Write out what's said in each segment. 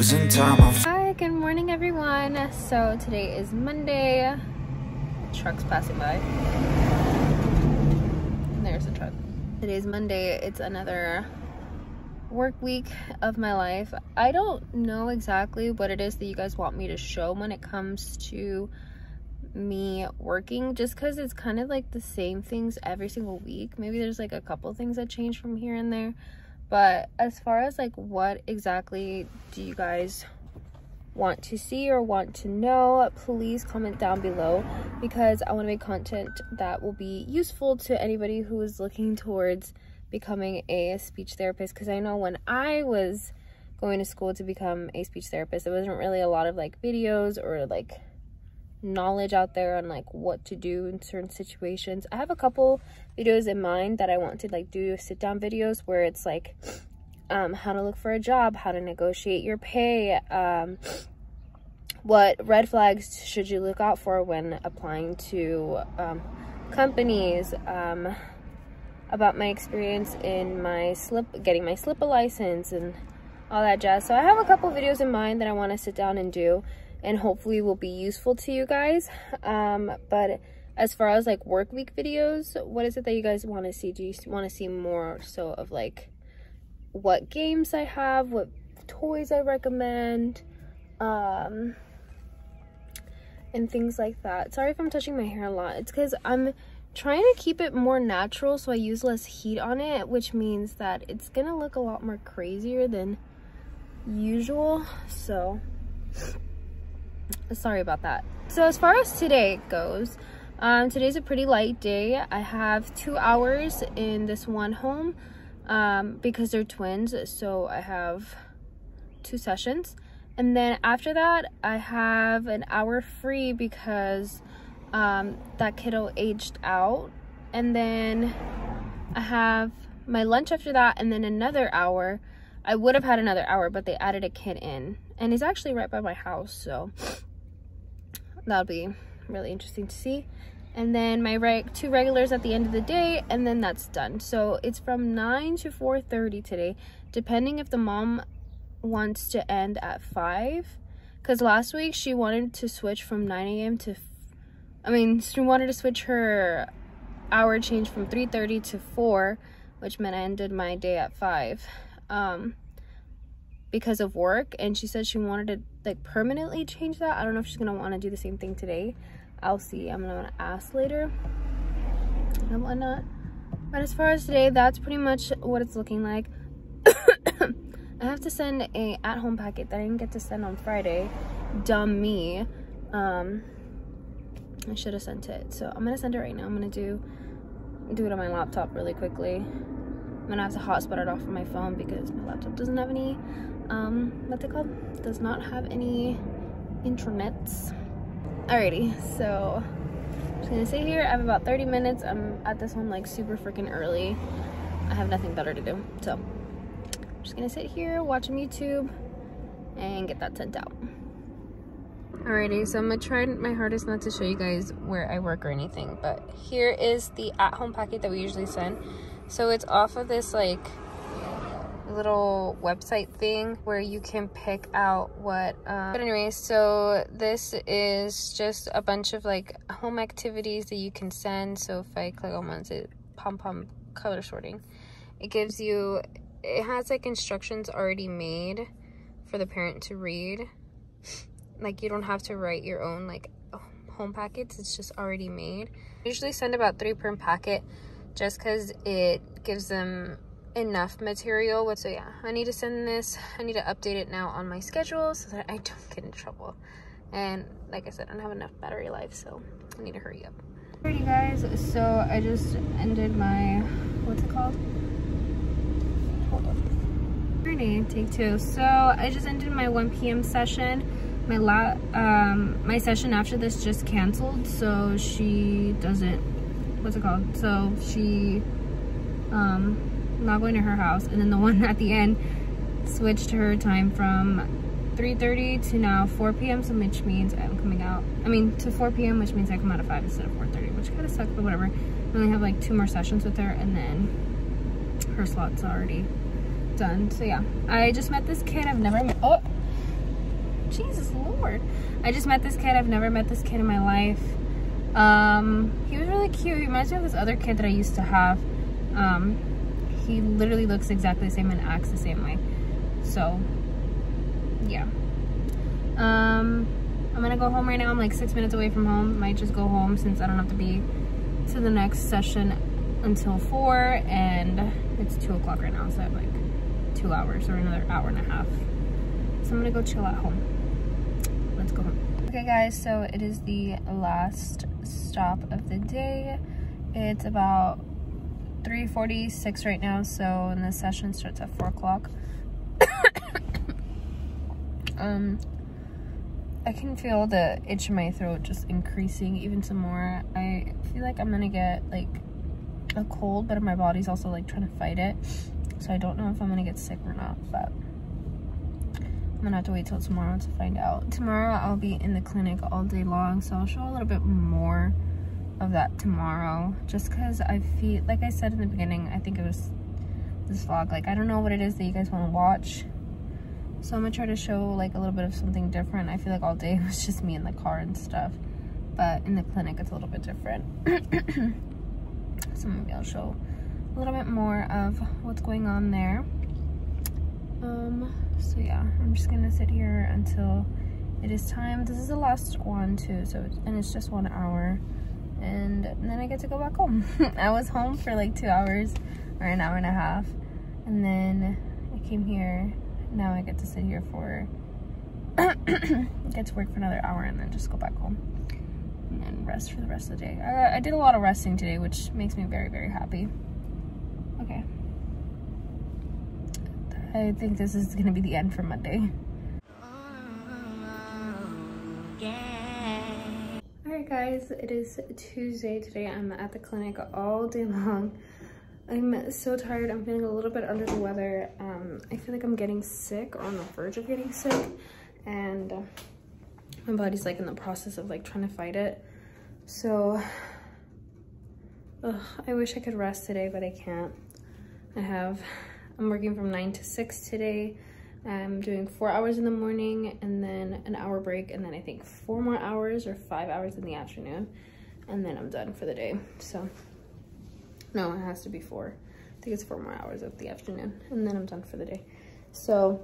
Losing time, I'm Hi, good morning everyone. So today is Monday. Trucks passing by. There's a truck. Today's Monday. It's another work week of my life. I don't know exactly what it is that you guys want me to show when it comes to me working just because it's kind of like the same things every single week maybe there's like a couple things that change from here and there but as far as like what exactly do you guys want to see or want to know please comment down below because i want to make content that will be useful to anybody who is looking towards becoming a speech therapist. Because i know when i was going to school to become a speech therapist there wasn't really a lot of like videos or like knowledge out there on like what to do in certain situations. I have a couple videos in mind that I want to like do sit down videos where it's like um, how to look for a job, how to negotiate your pay, um, what red flags should you look out for when applying to um, companies, um, about my experience in my SLP, getting my SLP license and all that jazz. So I have a couple videos in mind that I want to sit down and do and hopefully will be useful to you guys. Um, but as far as like work week videos, what is it that you guys want to see? Do you want to see more so of like what games I have, what toys I recommend, um, and things like that. Sorry if I'm touching my hair a lot. It's because I'm trying to keep it more natural so I use less heat on it, which means that it's gonna look a lot more crazier than usual. So sorry about that. So as far as today goes um, today's a pretty light day. I have two hours in this one home um, because they're twins so i have two sessions. And then after that i have an hour free because um, that kiddo aged out. And then i have my lunch after that and then another hour. I would have had another hour but they added a kid in. And he's actually right by my house so that'll be really interesting to see. And then my reg two regulars at the end of the day and then that's done. So it's from 9 to 4:30 today depending if the mom wants to end at 5 because last week she wanted to switch from 9 a.m to i mean she wanted to switch her hour change from 3:30 to 4 which meant i ended my day at 5 um because of work and she said she wanted to like permanently change that. I don't know if she's gonna want to do the same thing today. I'll see. I'm gonna ask later and whatnot. But as far as today that's pretty much what it's looking like. I have to send a at-home packet that i didn't get to send on friday. Dumb me. Um i should have sent it. So i'm gonna send it right now. I'm gonna do do it on my laptop really quickly. I'm gonna have to hotspot it off of my phone because my laptop doesn't have any um what's it called? Does not have any intranets. Alrighty so i'm just gonna sit here. I have about 30 minutes. I'm at this one like super freaking early. I have nothing better to do so i'm just gonna sit here watching youtube and get that sent out. Alrighty, so I'm gonna try my hardest not to show you guys where I work or anything, but here is the at-home packet that we usually send. So it's off of this like little website thing where you can pick out what um, but anyway so this is just a bunch of like home activities that you can send. So if i click on one it pom pom color sorting. It gives you it has like instructions already made for the parent to read. Like you don't have to write your own like home packets. It's just already made. I usually send about three per packet just because it gives them enough material with so yeah i need to send this. I need to update it now on my schedule so that i don't get in trouble. And like i said i don't have enough battery life so i need to hurry up. Alrighty guys so i just ended my what's it called? Hold on. Alrighty take two. So i just ended my 1 p.m session. My la um my session after this just canceled so she doesn't what's it called? So she um not going to her house. And then the one at the end switched her time from 3.30 to now 4 p.m. So which means I'm coming out, I mean to 4 p.m. which means I come out at 5 instead of 4.30 which kind of sucks but whatever. I only have like two more sessions with her and then her slot's already done. So yeah, I just met this kid I've never met. Oh, Jesus Lord. I just met this kid. I've never met this kid in my life. Um, he was really cute. He reminds me of this other kid that I used to have. Um, he literally looks exactly the same and acts the same way. So, yeah. Um, I'm gonna go home right now. I'm like six minutes away from home. Might just go home since I don't have to be to the next session until four and it's two o'clock right now. So I have like two hours or another hour and a half. So I'm gonna go chill at home. Let's go home. Okay guys, so it is the last stop of the day. It's about 3.46 right now, so and the session starts at 4 o'clock. um, I can feel the itch in my throat just increasing even some more. I feel like I'm gonna get like a cold, but my body's also like trying to fight it. So I don't know if I'm gonna get sick or not, but I'm gonna have to wait till tomorrow to find out. Tomorrow I'll be in the clinic all day long, so I'll show a little bit more of that tomorrow. Just cause I feel, like I said in the beginning, I think it was this vlog, like I don't know what it is that you guys wanna watch. So I'm gonna try to show like a little bit of something different. I feel like all day it was just me in the car and stuff. But in the clinic, it's a little bit different. so maybe I'll show a little bit more of what's going on there. Um, so yeah, I'm just gonna sit here until it is time. This is the last one too, so and it's just one hour. And, then I get to go back home. I was home for like two hours or an hour and a half. And then I came here. Now I get to sit here for, get to work for another hour and then just go back home and rest for the rest of the day. I, I did a lot of resting today, which makes me very, very happy. Okay. I think this is gonna be the end for Monday. Oh, Alright guys, it is Tuesday today. I'm at the clinic all day long. I'm so tired. I'm feeling a little bit under the weather. Um, I feel like I'm getting sick or on the verge of getting sick. And uh, my body's like in the process of like trying to fight it. So, ugh, I wish I could rest today, but I can't. I have, I'm working from nine to six today. I'm doing four hours in the morning and then an hour break and then I think four more hours or five hours in the afternoon and then I'm done for the day. So, no, it has to be four. I think it's four more hours of the afternoon and then I'm done for the day. So,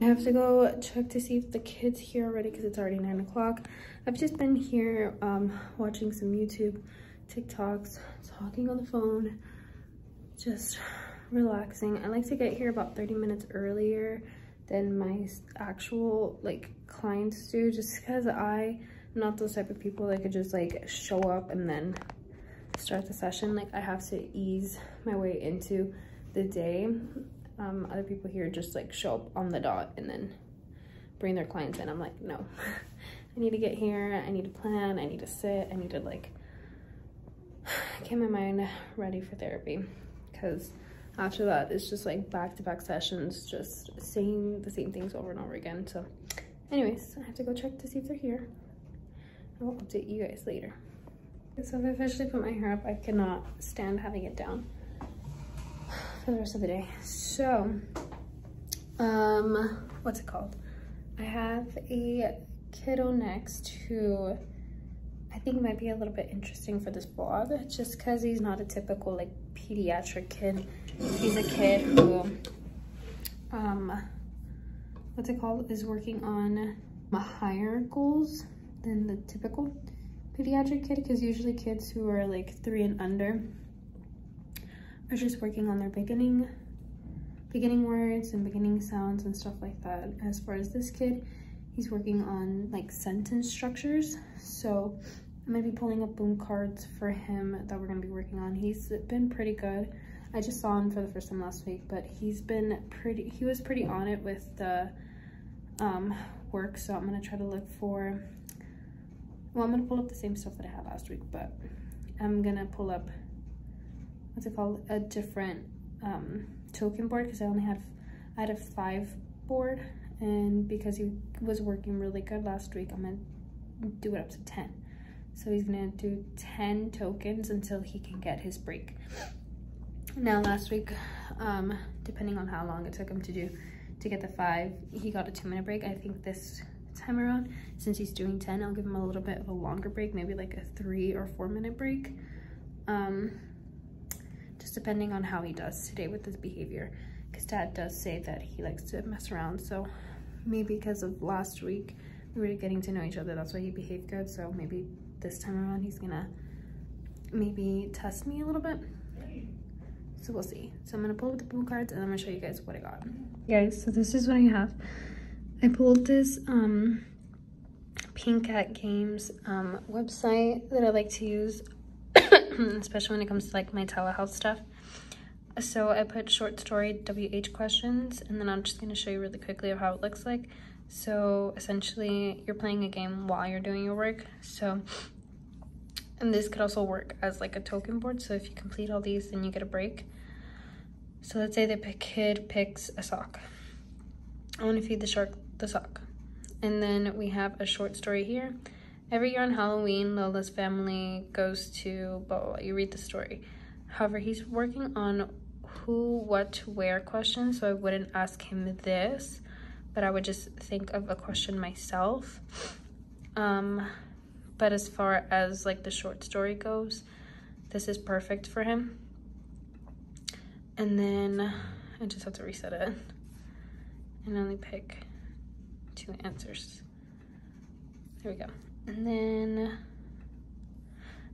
I have to go check to see if the kid's here already because it's already nine o'clock. I've just been here um, watching some YouTube, TikToks, talking on the phone, just relaxing. I like to get here about 30 minutes earlier than my actual like clients do just because I am not those type of people that could just like show up and then start the session. Like I have to ease my way into the day. Um, other people here just like show up on the dot and then bring their clients in. I'm like, no, I need to get here. I need to plan. I need to sit. I need to like get my mind ready for therapy because after that it's just like back-to-back -back sessions just saying the same things over and over again. So anyways i have to go check to see if they're here. I'll update you guys later. So i've officially put my hair up i cannot stand having it down for the rest of the day. So um what's it called? I have a kiddo next who I think might be a little bit interesting for this vlog just because he's not a typical like pediatric kid he's a kid who, um, what's it called, is working on higher goals than the typical pediatric kid because usually kids who are like three and under are just working on their beginning beginning words and beginning sounds and stuff like that. As far as this kid he's working on like sentence structures. So i'm gonna be pulling up boom cards for him that we're gonna be working on. He's been pretty good I just saw him for the first time last week, but he's been pretty, he was pretty on it with the um, work. So I'm going to try to look for, well, I'm going to pull up the same stuff that I had last week, but I'm going to pull up, what's it called? A different um, token board because I only had, I had a five board and because he was working really good last week, I'm going to do it up to 10. So he's gonna do 10 tokens until he can get his break. Now last week, um, depending on how long it took him to do to get the five, he got a two minute break. I think this time around. Since he's doing 10, I'll give him a little bit of a longer break, maybe like a three or four minute break. Um, just depending on how he does today with his behavior. Because dad does say that he likes to mess around. So maybe because of last week, we were getting to know each other. That's why he behaved good. So maybe this time around, he's gonna maybe test me a little bit. So we'll see. So I'm gonna pull up the boom cards and I'm gonna show you guys what I got. Guys, so this is what I have. I pulled this um, Pink Cat Games um, website that I like to use, especially when it comes to like my telehealth stuff. So I put short story WH questions and then I'm just gonna show you really quickly of how it looks like. So essentially you're playing a game while you're doing your work. So and this could also work as like a token board. So if you complete all these, then you get a break. So let's say the kid picks a sock. I want to feed the shark the sock. And then we have a short story here. Every year on Halloween, Lola's family goes to blah, blah, blah. You read the story. However, he's working on who, what, where questions, so I wouldn't ask him this, but I would just think of a question myself. Um, but as far as like the short story goes, this is perfect for him. And then I just have to reset it and only pick two answers. There we go. And then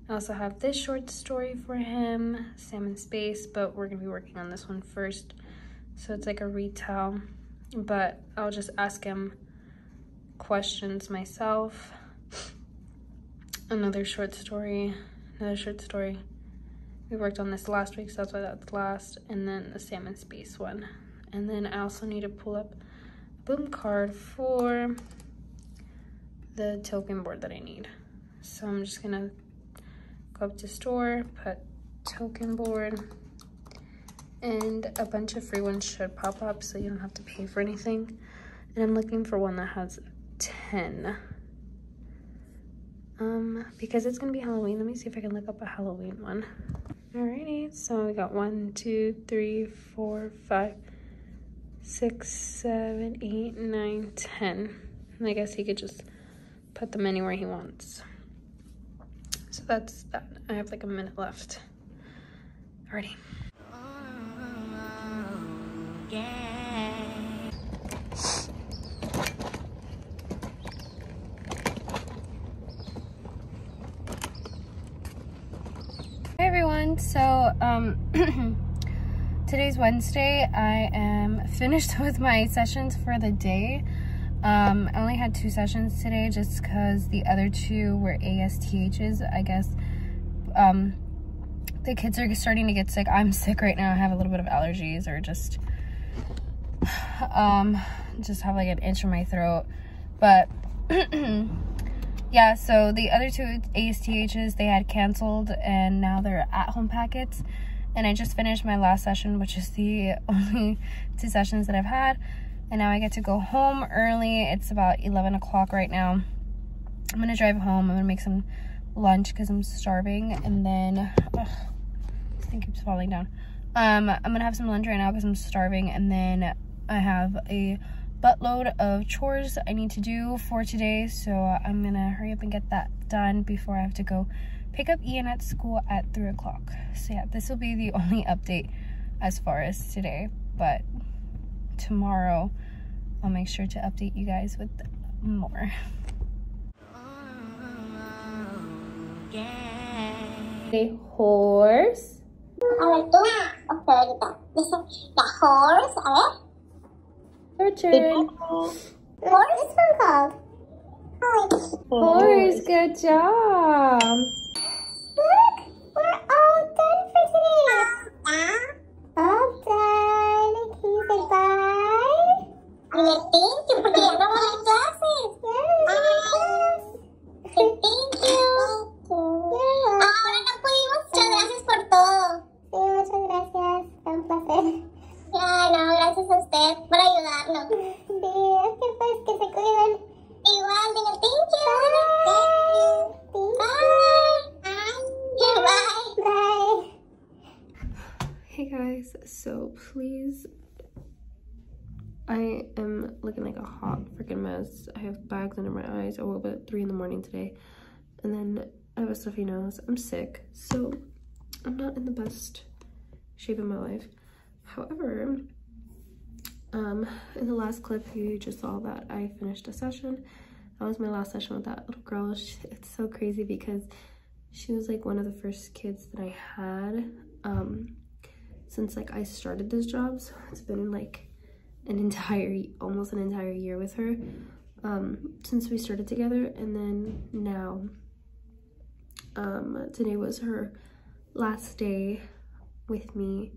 I also have this short story for him, Sam in Space, but we're gonna be working on this one first. So it's like a retell, but I'll just ask him questions myself another short story, another short story. We worked on this last week, so that's why that's last. And then the Sam in Space one. And then I also need to pull up a boom card for the token board that I need. So I'm just gonna go up to store, put token board, and a bunch of free ones should pop up so you don't have to pay for anything. And I'm looking for one that has 10. Um, because it's gonna be Halloween, let me see if I can look up a Halloween one. Alrighty, so we got one, two, three, four, five, six, seven, eight, nine, ten. And I guess he could just put them anywhere he wants. So that's that. I have like a minute left. Alrighty. yeah. everyone so um today's wednesday. I am finished with my sessions for the day. Um i only had two sessions today just because the other two were asths i guess. Um the kids are starting to get sick. I'm sick right now. I have a little bit of allergies or just um just have like an itch in my throat. But yeah, so the other two ASTHs, they had canceled and now they're at-home packets. And I just finished my last session, which is the only two sessions that I've had. And now I get to go home early. It's about 11 o'clock right now. I'm to drive home. I'm to make some lunch because I'm starving. And then, ugh, this thing keeps falling down. Um, I'm to have some lunch right now because I'm starving. And then I have a buttload of chores I need to do for today. So I'm gonna hurry up and get that done before I have to go pick up Ian at school at three o'clock. So yeah, this will be the only update as far as today, but tomorrow I'll make sure to update you guys with more. A horse. A ver tú, ahorita. Dice, the horse, a ver. Your turn. What is this one called? Horse. Horse, good job. Look, we're all done for today. All done. Can you say bye? Thank you, porque ya no voy a clases. Yes, Thank you. Ahora no pudimos. Muchas gracias por todo. Sí, muchas gracias. Fue un placer. Ya, no, gracias a usted por ayudarnos. Sí, es que pues que se cuiden. Igual, diga thank you. Bye. Bye. Bye. Bye. Hey guys, so please I am looking like a hot freaking mess. I have bags under my eyes. I woke up at 3 in the morning today. And then I have a stuffy nose. I'm sick. So I'm not in the best shape of my life. However, um, in the last clip, you just saw that I finished a session. That was my last session with that little girl. It's so crazy because she was like one of the first kids that I had um, since like I started this job. So it's been like an entire, almost an entire year with her um, since we started together. And then now, um, today was her last day with me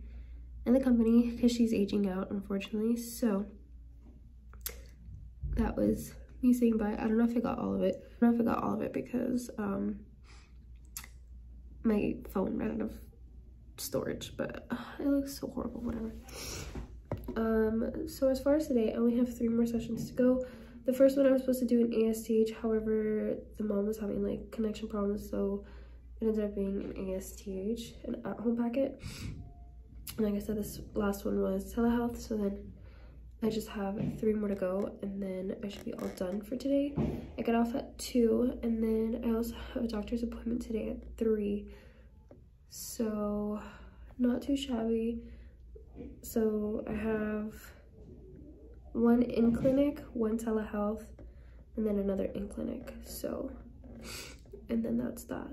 in the company because she's aging out, unfortunately. So that was me saying bye. I don't know if I got all of it. I don't know if I got all of it because um, my phone ran out of storage, but uh, it looks so horrible, whatever. Um, so as far as today, I only have three more sessions to go. The first one I was supposed to do an ASTH, however, the mom was having like connection problems, so it ended up being an ASTH, an at-home packet. And like I said, this last one was telehealth, so then I just have three more to go and then I should be all done for today. I get off at 2 and then I also have a doctor's appointment today at 3. So not too shabby. So I have one in clinic, one telehealth, and then another in clinic. So, and then that's that.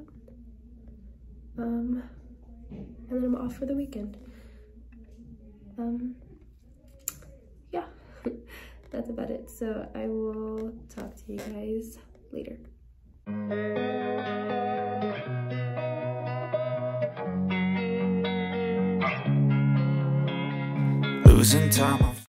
Um, and then I'm off for the weekend. Um, yeah, that's about it. So I will talk to you guys later. Losing time